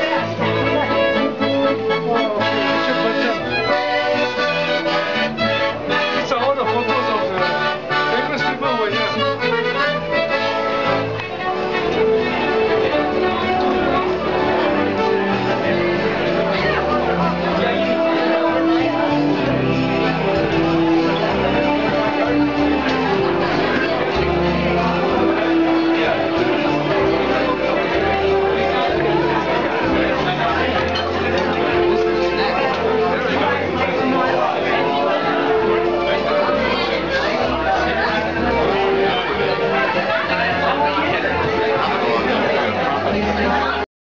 Yeah.